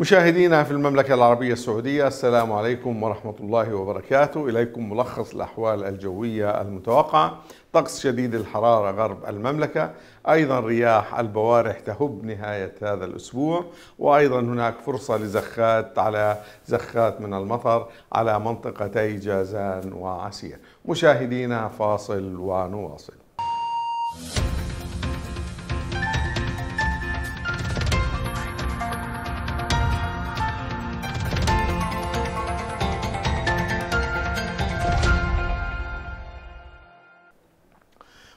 مشاهدينا في المملكة العربية السعودية السلام عليكم ورحمة الله وبركاته. إليكم ملخص الأحوال الجوية المتوقعة. طقس شديد الحرارة غرب المملكة. أيضا رياح البوارح تهب نهاية هذا الأسبوع. وأيضا هناك فرصة لزخات على زخات من المطر على منطقتي جازان وعسير. مشاهدينا فاصل ونواصل.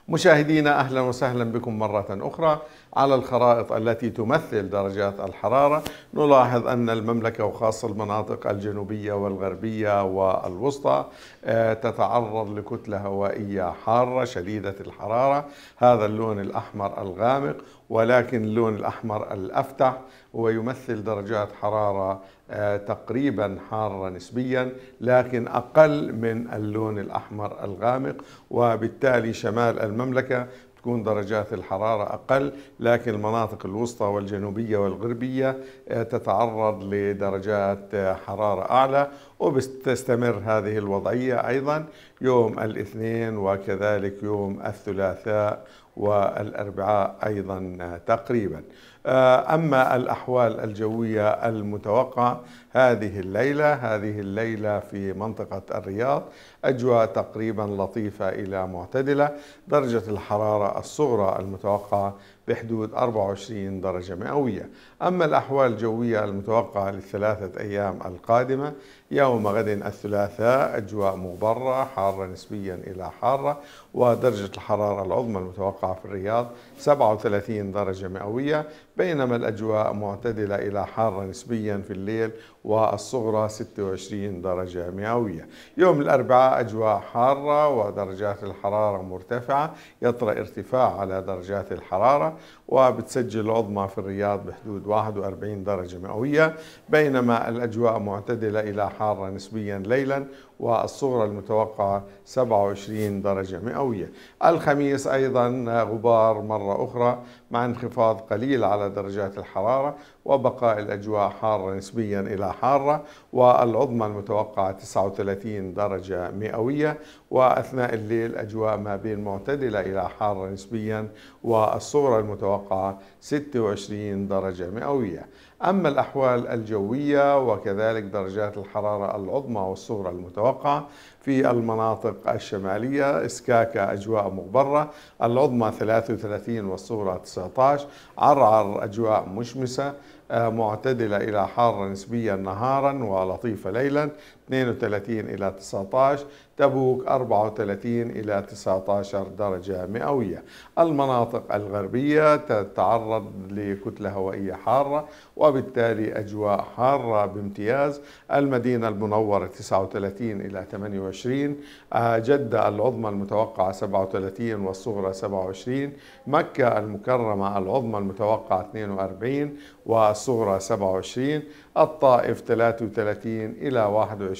مشاهدينا أهلا وسهلا بكم مرة أخرى على الخرائط التي تمثل درجات الحرارة. نلاحظ أن المملكة وخاصة المناطق الجنوبية والغربية والوسطى آه، تتعرض لكتلة هوائية حارة شديدة الحرارة. هذا اللون الأحمر الغامق ولكن اللون الأحمر الأفتح ويمثل درجات حرارة آه، تقريبا حارة نسبيا لكن أقل من اللون الأحمر الغامق وبالتالي شمال المملكة تكون درجات الحرارة أقل لكن المناطق الوسطى والجنوبية والغربية آه، تتعرض لدرجات آه، حرارة أعلى وبتستمر هذه الوضعية أيضا يوم الاثنين وكذلك يوم الثلاثاء والأربعاء أيضا تقريبا. أما الأحوال الجوية المتوقعة هذه الليلة هذه الليلة في منطقة الرياض أجواء تقريبا لطيفة إلى معتدلة درجة الحرارة الصغرى المتوقعة بحدود 24 درجة مئوية. أما الأحوال الجوية المتوقعة للثلاثة أيام القادمة يوم غد الثلاثاء أجواء مغبرة حارة نسبيا إلى حارة ودرجة الحرارة العظمى المتوقعة في الرياض 37 درجة مئوية بينما الأجواء معتدلة إلى حارة نسبيا في الليل والصغرى 26 درجة مئوية. يوم الأربعاء أجواء حارة ودرجات الحرارة مرتفعة يطرأ ارتفاع على درجات الحرارة وبتسجل العظمى في الرياض بحدود 41 درجة مئوية. بينما الأجواء معتدلة إلى حارة نسبيا ليلا والصغرى المتوقعة 27 درجة مئوية. الخميس أيضا غبار مرة أخرى مع انخفاض قليل على درجات الحرارة وبقاء الأجواء حارة نسبيا إلى حارة والعظمى المتوقعة 39 درجة مئوية وأثناء الليل أجواء ما بين معتدلة إلى حارة نسبيا والصغرى المتوقعة 26 درجة مئوية. أما الأحوال الجوية وكذلك درجات الحرارة العظمى والصغرى المتوقعة في المناطق الشمالية إسكاكا أجواء مغبرة العظمى 33 والصغرى 19 عرعر أجواء مشمسة معتدلة إلى حارة نسبيا نهارا ولطيفة ليلا. 32 إلى 19 تبوك 34 إلى 19 درجة مئوية. المناطق الغربية تتعرض لكتلة هوائية حارة وبالتالي أجواء حارة بامتياز. المدينة المنورة 39 إلى 28 آه، جدة العظمى المتوقعة 37 والصغرى 27 مكة المكرمة العظمى المتوقعة 42 والصغرى 27 الطائف 33 إلى 21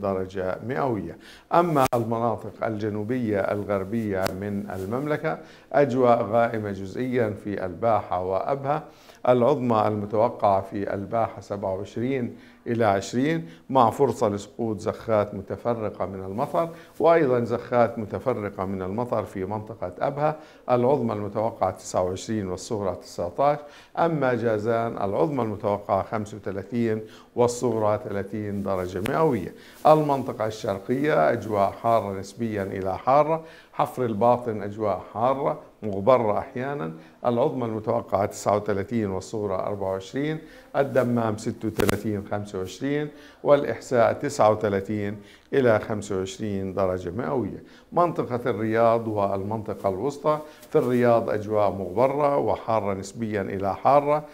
درجة مئوية. أما المناطق الجنوبية الغربية من المملكة أجواء غائمة جزئيا في الباحة وأبها. العظمى المتوقعة في الباحة 27 إلى 20 مع فرصة لسقوط زخات متفرقة من المطر وأيضا زخات متفرقة من المطر في منطقة أبها العظمى المتوقعة 29 والصغرى 19 أما جازان العظمى المتوقعة 35 والصغرى 30 درجة مئوية. المنطقة الشرقية أجواء حارة نسبيا إلى حارة حفر الباطن أجواء حارة مغبرة أحيانا. العظمى المتوقعة 39 والصغرى 24 الدمام 36 25 والإحساء 39 إلى 25 درجة مئوية. منطقة الرياض والمنطقة الوسطى. في الرياض أجواء مغبرة وحارة نسبيا إلى حارة.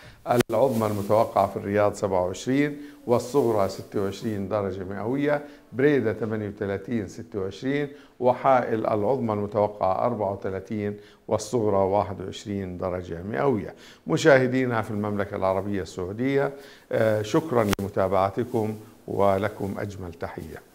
العظمى المتوقعة في الرياض 27 والصغرى 26 درجة مئوية. بريدة 38 26 وحائل العظمى المتوقعة 34 والصغرى 21 درجة مئوية. مشاهدينا في المملكة العربية السعودية آه، شكرا لمتابعتكم ولكم أجمل تحية.